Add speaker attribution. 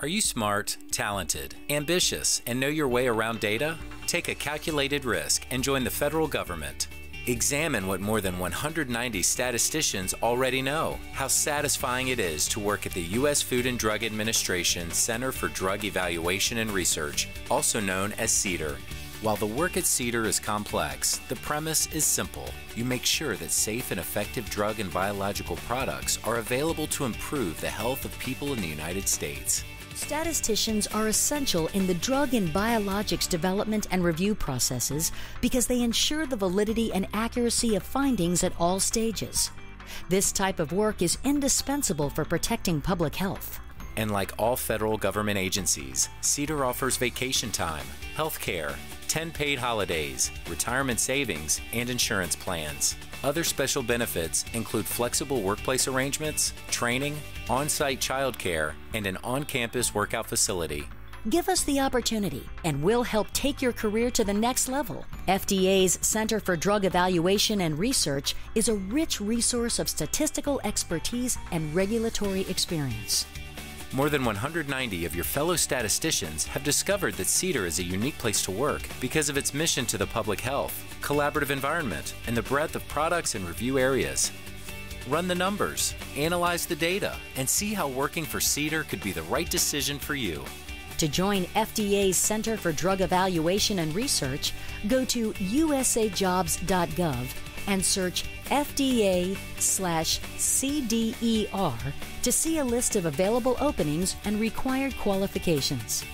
Speaker 1: Are you smart, talented, ambitious, and know your way around data? Take a calculated risk and join the federal government. Examine what more than 190 statisticians already know how satisfying it is to work at the U.S. Food and Drug Administration Center for Drug Evaluation and Research, also known as CDER. While the work at CDER is complex, the premise is simple. You make sure that safe and effective drug and biological products are available to improve the health of people in the United States.
Speaker 2: Statisticians are essential in the drug and biologics development and review processes because they ensure the validity and accuracy of findings at all stages. This type of work is indispensable for protecting public health.
Speaker 1: And like all federal government agencies, CDER offers vacation time, health care, 10 paid holidays, retirement savings, and insurance plans. Other special benefits include flexible workplace arrangements, training, on site childcare, and an on campus workout facility.
Speaker 2: Give us the opportunity, and we'll help take your career to the next level. FDA's Center for Drug Evaluation and Research is a rich resource of statistical expertise and regulatory experience.
Speaker 1: More than 190 of your fellow statisticians have discovered that CDER is a unique place to work because of its mission to the public health, collaborative environment, and the breadth of products and review areas. Run the numbers, analyze the data, and see how working for CDER could be the right decision for you.
Speaker 2: To join FDA's Center for Drug Evaluation and Research, go to usajobs.gov and search FDA slash CDER to see a list of available openings and required qualifications.